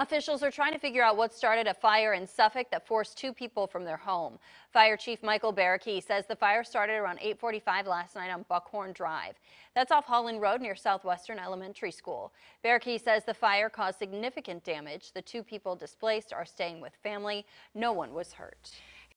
Officials are trying to figure out what started a fire in Suffolk that forced two people from their home. Fire Chief Michael Barakey says the fire started around 845 last night on Buckhorn Drive. That's off Holland Road near Southwestern Elementary School. Barakey says the fire caused significant damage. The two people displaced are staying with family. No one was hurt.